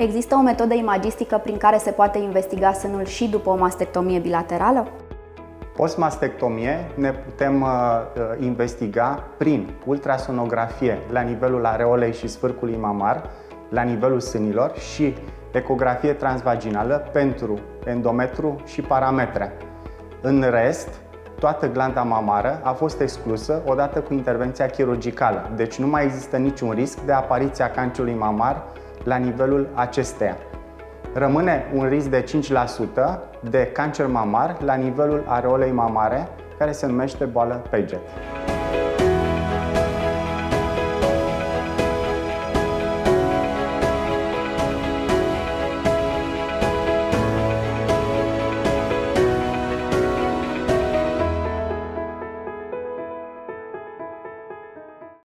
Există o metodă imagistică prin care se poate investiga sânul și după o mastectomie bilaterală? Postmastectomie ne putem uh, uh, investiga prin ultrasonografie la nivelul areolei și sfârcului mamar, la nivelul sânilor și ecografie transvaginală pentru endometru și parametre. În rest, toată glanda mamară a fost exclusă odată cu intervenția chirurgicală, deci nu mai există niciun risc de apariția cancerului mamar la nivelul acesteia. Rămâne un risc de 5% de cancer mamar la nivelul areolei mamare, care se numește boală Paget.